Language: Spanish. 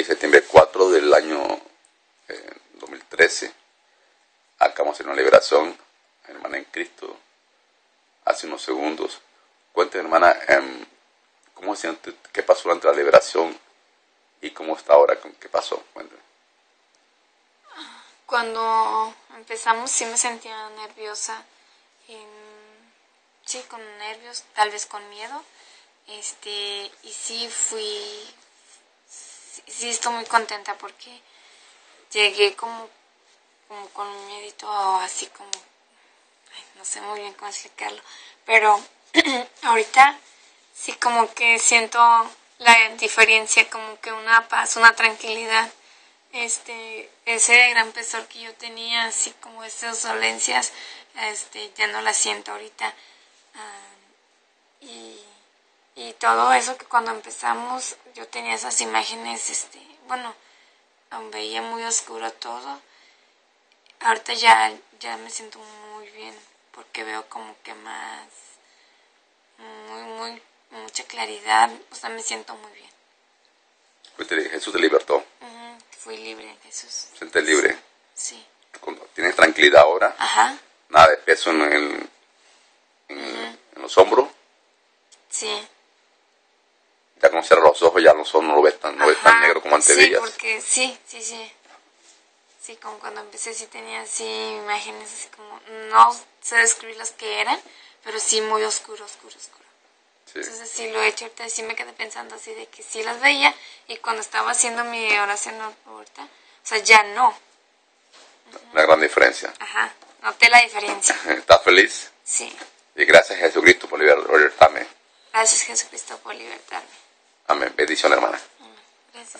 Hoy es septiembre 4 del año eh, 2013. Acabamos de una liberación, hermana en Cristo, hace unos segundos. Cuénteme, hermana, em, ¿cómo se siente? ¿Qué pasó durante la liberación? ¿Y cómo está ahora? ¿Qué pasó? Cuénteme. Cuando empezamos sí me sentía nerviosa. em, sí, con nervios, tal vez con miedo. Este, y sí fui, sí, estoy muy contenta porque llegué como, como con un miedito así como, no sé muy bien cómo explicarlo, pero ahorita sí como que siento la diferencia, como que una paz, una tranquilidad. Este, ese gran pesar que yo tenía, así como esas dolencias, este, ya no las siento ahorita. Ah, y, y todo eso que cuando empezamos yo tenía esas imágenes, este, bueno, aún veía muy oscuro todo. Ahorita ya, ya me siento muy bien porque veo como que más, muy, muy, mucha claridad, o sea, me siento muy bien. Jesús te libertó. Fui libre Jesús. Siente libre. Sí. Tienes tranquilidad ahora. Ajá. Nada de peso en, el- en- en los hombros. Sí. Ya cuando cierras los ojos ya no, son, no lo ves tan, no ves tan negro como antes sí, porque sí, sí, sí. Sí, como cuando empecé sí tenía así imágenes así como, no sé describir las que eran, pero sí muy oscuro, oscuro, oscuro. Sí. Entonces sí lo he hecho ahorita, sí me quedé pensando así de que sí las veía y cuando estaba haciendo mi oración ahorita, o sea, ya no. Una gran diferencia. Ajá, noté la diferencia. ¿Estás feliz? Sí. Y gracias a Jesucristo por liber- libertarme. Gracias Jesucristo por libertarme. Amén. Bendición, hermana. Gracias.